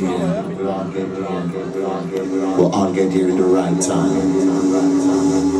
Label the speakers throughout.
Speaker 1: here. We'll all get here in the right time.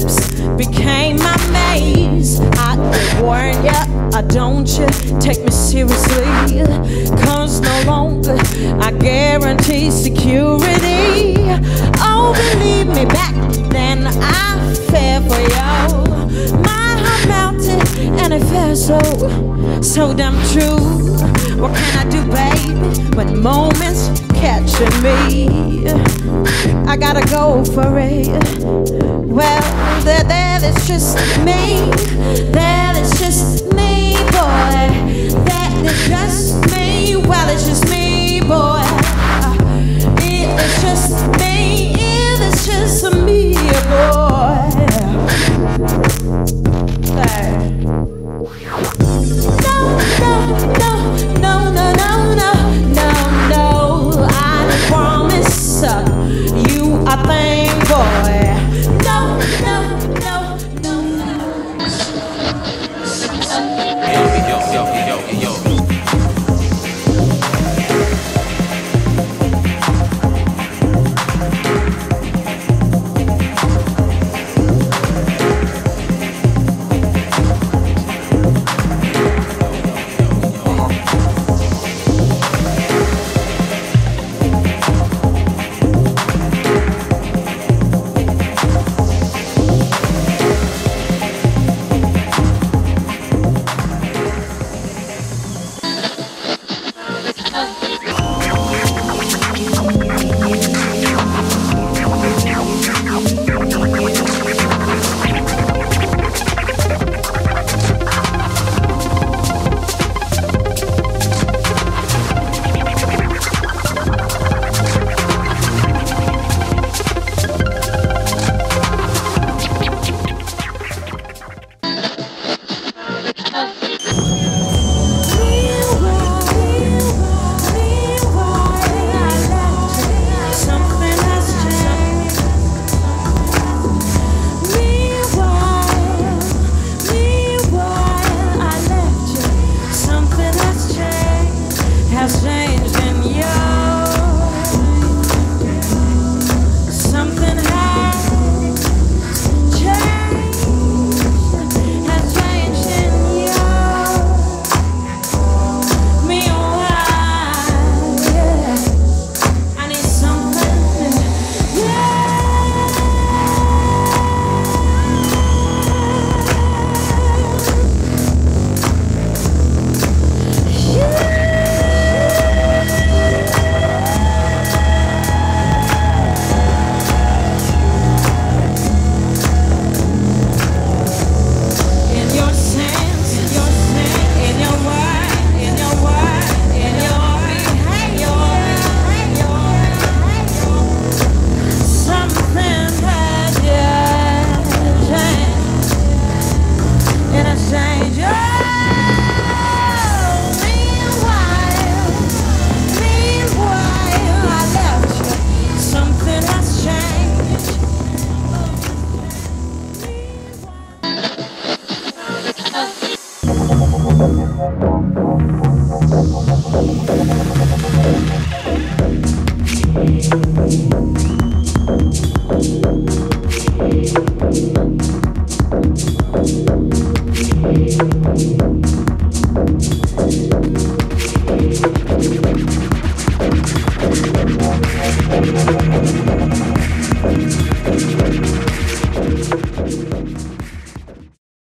Speaker 2: slips became my maze. I warn ya, I don't you take me seriously. Cause no longer I guarantee security. Oh, believe me, back then I fell for you. My heart melted and it felt so, so damn true. What can I do, baby? When moments catching me. I gotta go for it. Well, that, that is just me. That is just me, boy. Hey.
Speaker 3: Thank you.